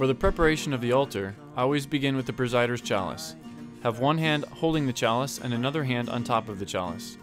For the preparation of the altar, I always begin with the presider's chalice. Have one hand holding the chalice and another hand on top of the chalice.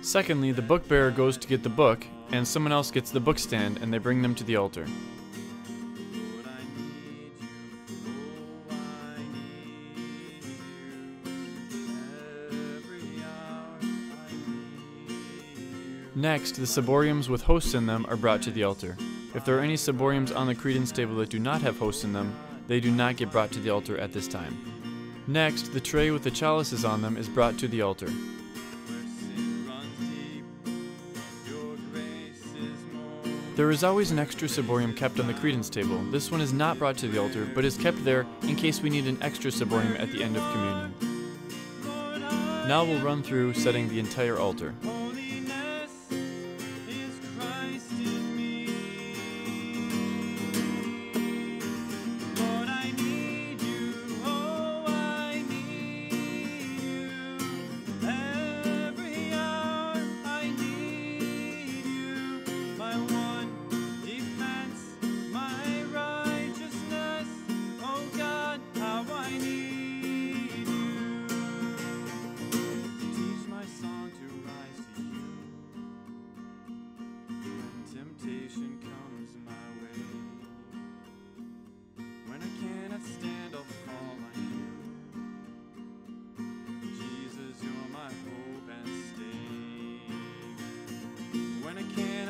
Secondly, the book bearer goes to get the book, and someone else gets the book stand, and they bring them to the altar. Next, the ciboriums with hosts in them are brought to the altar. If there are any ciboriums on the credence table that do not have hosts in them, they do not get brought to the altar at this time. Next, the tray with the chalices on them is brought to the altar. There is always an extra ciborium kept on the credence table. This one is not brought to the altar, but is kept there in case we need an extra ciborium at the end of communion. Now we'll run through setting the entire altar.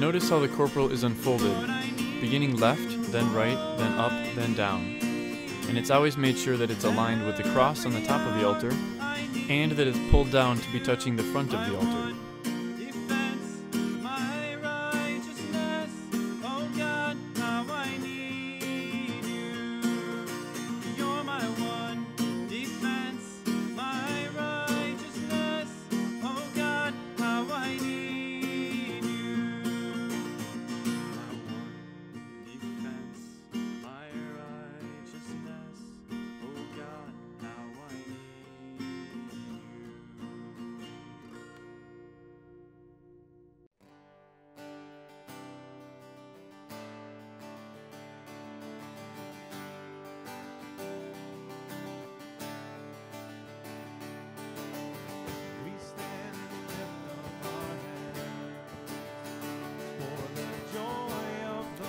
Notice how the corporal is unfolded, beginning left, then right, then up, then down. And it's always made sure that it's aligned with the cross on the top of the altar, and that it's pulled down to be touching the front of the altar.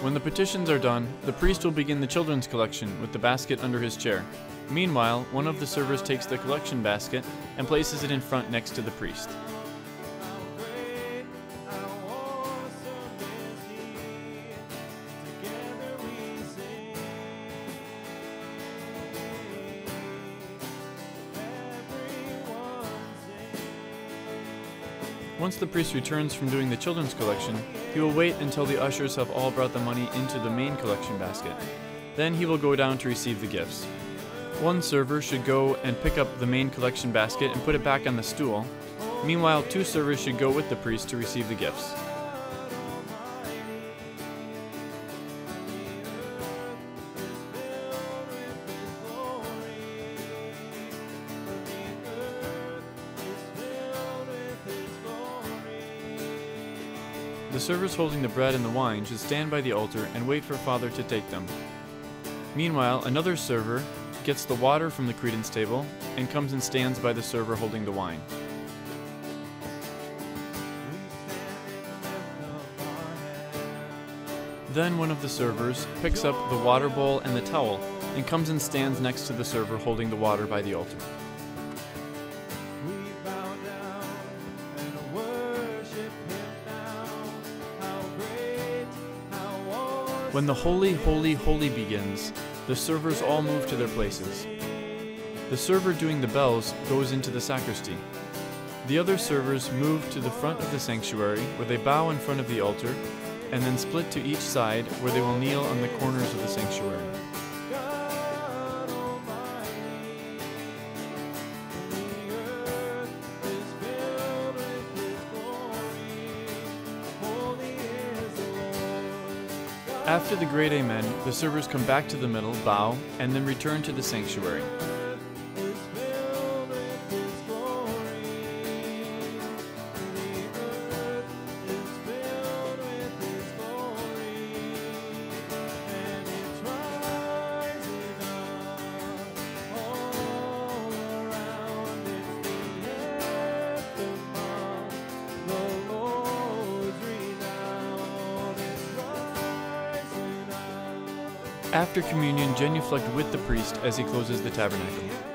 When the petitions are done, the priest will begin the children's collection with the basket under his chair. Meanwhile, one of the servers takes the collection basket and places it in front next to the priest. Once the priest returns from doing the children's collection, he will wait until the ushers have all brought the money into the main collection basket. Then he will go down to receive the gifts. One server should go and pick up the main collection basket and put it back on the stool. Meanwhile, two servers should go with the priest to receive the gifts. The servers holding the bread and the wine should stand by the altar and wait for Father to take them. Meanwhile, another server gets the water from the credence table and comes and stands by the server holding the wine. Then one of the servers picks up the water bowl and the towel and comes and stands next to the server holding the water by the altar. When the Holy, Holy, Holy begins, the servers all move to their places. The server doing the bells goes into the sacristy. The other servers move to the front of the sanctuary, where they bow in front of the altar, and then split to each side, where they will kneel on the corners of the sanctuary. After the great Amen, the servers come back to the middle, bow, and then return to the sanctuary. After communion, genuflect with the priest as he closes the tabernacle.